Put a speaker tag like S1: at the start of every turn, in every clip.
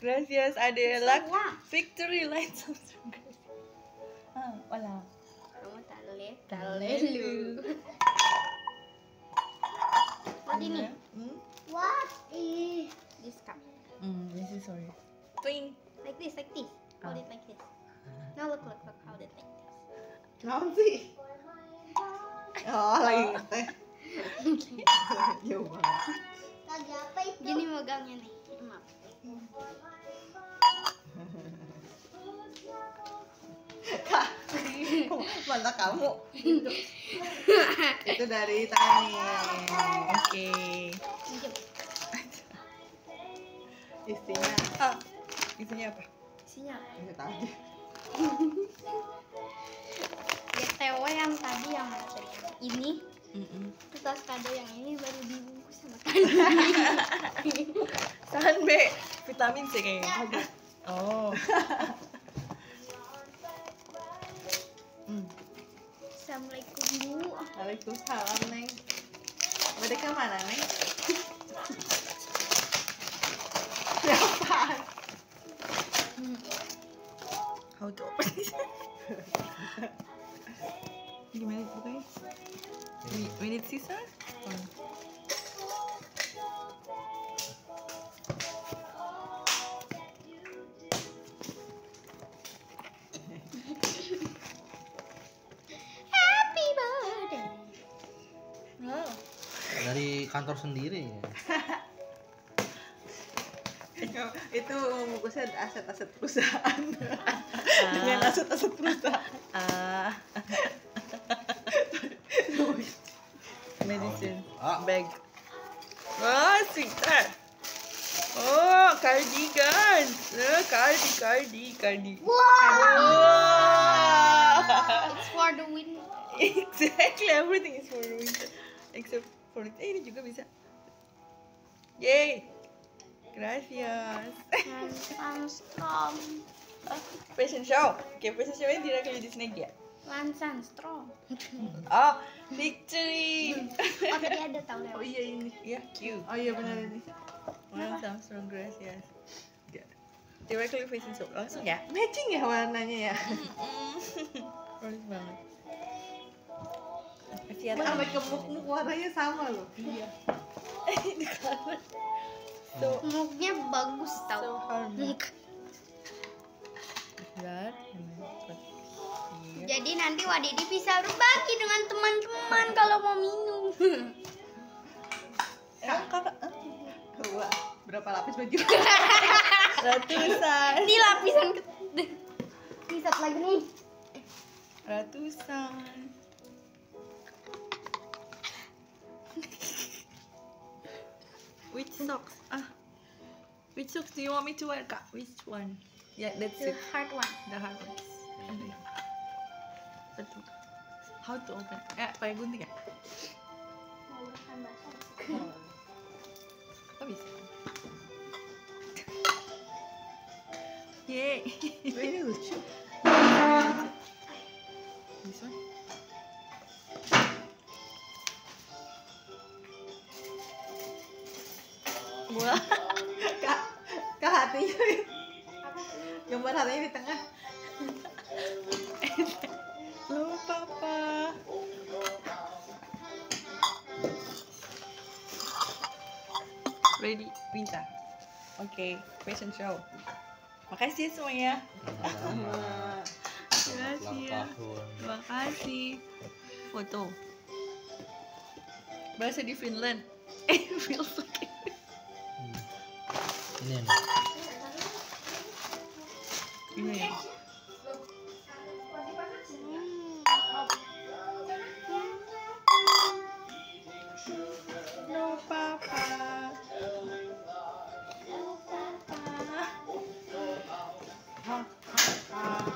S1: Gracias Adela. Victory line Samsung. Ah, wala.
S2: Kamu tale, tale lu. What ini?
S1: Hmm?
S2: What is this cup?
S1: Hmm, this is sorry. Twing.
S2: Like this, like this. Hold it like this. Now look, look, look. Hold it like this.
S3: Kenapa sih? Oh, lagi ngeteh. Jauh banget.
S2: Gini megangnya nih. Maaf.
S3: Kak, mana kamu? Itu dari Tani.
S1: Oke.
S2: Minjem.
S3: Istrinya
S1: Ah, isinya apa?
S2: Isinya.
S3: aja.
S2: GTW yang tadi yang macam yang ini.
S1: Mm-mm.
S2: Terus tas kado yang ini baru dibungkus sama tadi.
S1: Tahan B, vitamin C kayaknya. Oh. Hmm.
S2: Assalamualaikum bu.
S3: Waalaikumsalam, Neng. Mereka mana, Neng? Siapa?
S1: How to open this? Gimana bukanya? We, we need scissor? Oh.
S2: Happy birthday.
S1: Oh.
S4: dari kantor sendiri ya
S3: itu membungkusnya aset-aset perusahaan dengan aset-aset perusahaan
S1: Ah. Medicine
S4: Ah.
S1: bag. Wah, sweater. Oh, cardigan. Oh, cardi, cardi, cardi. Wow.
S2: It's for the win.
S1: exactly, everything is for winter except for eh, ini juga bisa. Yay. Gracias. Ah, fashion show. Oke, fashion show ini directly di Snake ya.
S2: Lansan strong.
S1: Oh, victory.
S2: Oh tadi ada tahu
S3: oh iya ini
S1: Ya, cute.
S3: oh iya benar ini
S1: Warna Samsung Gracias. Directly facing show. Langsung ya.
S3: matching ya warnanya ya
S1: Bagus banget. Kasihan
S3: sampai ke muk warnanya sama loh
S1: Iya. So,
S2: Muknya bagus
S1: so
S2: tau.
S1: harmony. Iya.
S2: Jadi nanti Wadidi bisa berbagi dengan teman-teman kalau mau minum.
S1: Emang kakak? eh,
S3: Wah, berapa lapis baju
S1: Ratusan.
S2: Ini lapisan ke... Ini satu lagi nih.
S1: Ratusan. Which socks? Ah. Which socks do you want me to wear, Kak? Which one? Yeah, that's
S2: The
S1: it.
S2: hard one.
S1: The hard ones. Okay. Betul. How to open? Eh, pakai gunting ya? Kok bisa? Yeay.
S3: Wah, ini lucu
S1: This one? Mula.
S3: kak kak hatinya gambar hatinya di tengah
S1: Ready, minta. Oke, fashion show. Makasih ya semuanya. Ya. Terima kasih. Foto. Berasa di Finland. Eh, feels like
S4: Hmm. ini
S1: ini.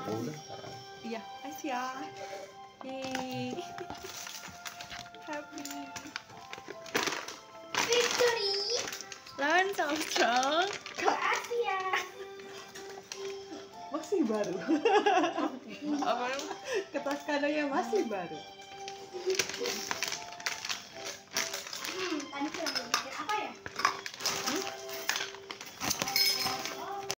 S4: Udah sekarang
S1: Iya, kasih ya. Yeay. Happy.
S2: Victory.
S1: Lan Samsung.
S2: Makasih ya.
S3: masih baru
S1: Apa?
S3: kertas kadonya masih baru